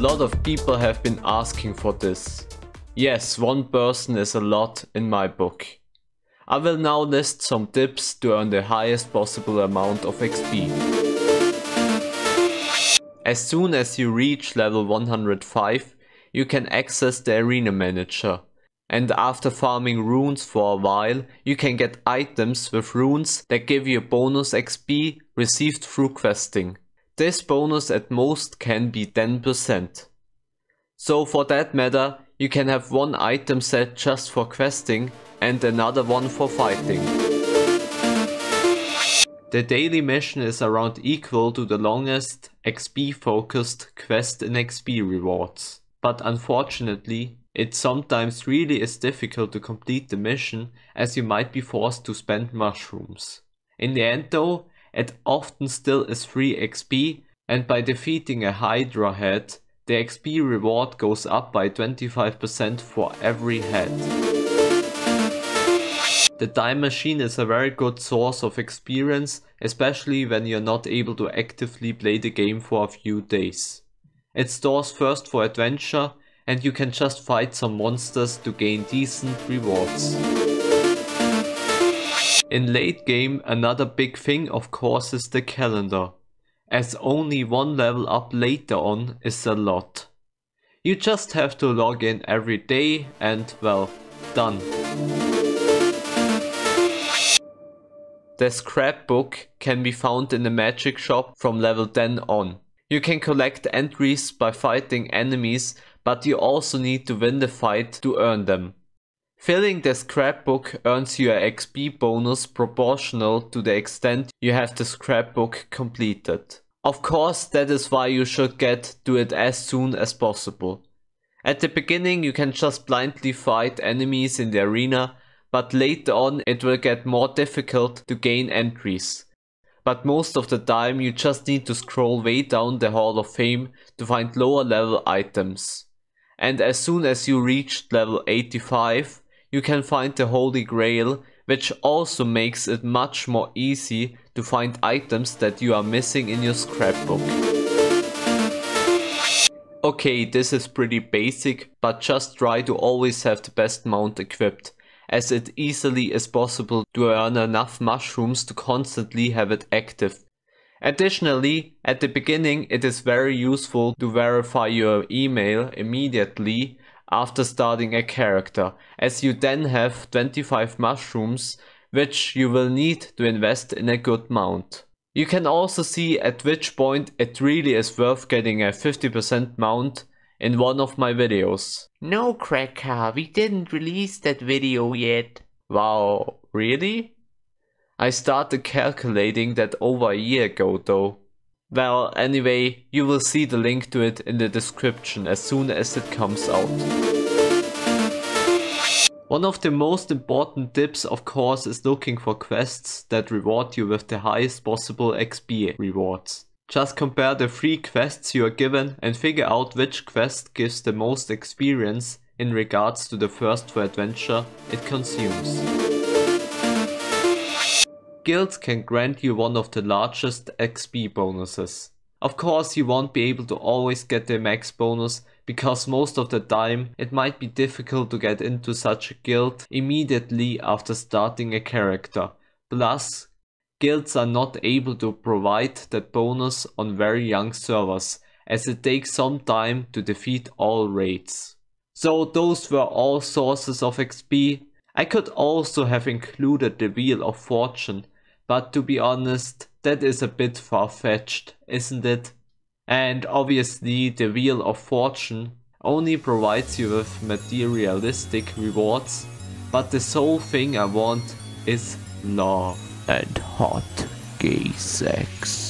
lot of people have been asking for this. Yes, one person is a lot in my book. I will now list some tips to earn the highest possible amount of XP. As soon as you reach level 105, you can access the arena manager. And after farming runes for a while, you can get items with runes that give you bonus XP received through questing. This bonus at most can be 10%. So for that matter, you can have one item set just for questing and another one for fighting. The daily mission is around equal to the longest XP focused quest in XP rewards. But unfortunately, it sometimes really is difficult to complete the mission as you might be forced to spend mushrooms. In the end though, it often still is free XP and by defeating a Hydra head, the XP reward goes up by 25% for every head. The time machine is a very good source of experience, especially when you're not able to actively play the game for a few days. It stores thirst for adventure and you can just fight some monsters to gain decent rewards. In late game another big thing of course is the calendar, as only one level up later on is a lot. You just have to log in every day and well, done. The scrapbook can be found in the magic shop from level 10 on. You can collect entries by fighting enemies, but you also need to win the fight to earn them. Filling the scrapbook earns you a XP bonus proportional to the extent you have the scrapbook completed. Of course, that is why you should get to it as soon as possible. At the beginning you can just blindly fight enemies in the arena but later on it will get more difficult to gain entries. But most of the time you just need to scroll way down the Hall of Fame to find lower level items. And as soon as you reach level 85, you can find the Holy Grail, which also makes it much more easy to find items that you are missing in your scrapbook. Okay, this is pretty basic, but just try to always have the best mount equipped as it easily is possible to earn enough mushrooms to constantly have it active. Additionally, at the beginning it is very useful to verify your email immediately after starting a character, as you then have 25 mushrooms which you will need to invest in a good mount. You can also see at which point it really is worth getting a 50% mount in one of my videos. No, Cracker, we didn't release that video yet. Wow, really? I started calculating that over a year ago though. Well, anyway, you will see the link to it in the description as soon as it comes out. One of the most important tips of course is looking for quests that reward you with the highest possible XP rewards. Just compare the three quests you are given and figure out which quest gives the most experience in regards to the thirst for adventure it consumes. Guilds can grant you one of the largest XP bonuses. Of course you won't be able to always get the max bonus because most of the time it might be difficult to get into such a guild immediately after starting a character. Plus, Guilds are not able to provide that bonus on very young servers, as it takes some time to defeat all raids. So those were all sources of XP. I could also have included the Wheel of Fortune, but to be honest, that is a bit far-fetched, isn't it? And obviously the Wheel of Fortune only provides you with materialistic rewards, but the sole thing I want is love and hot gay sex.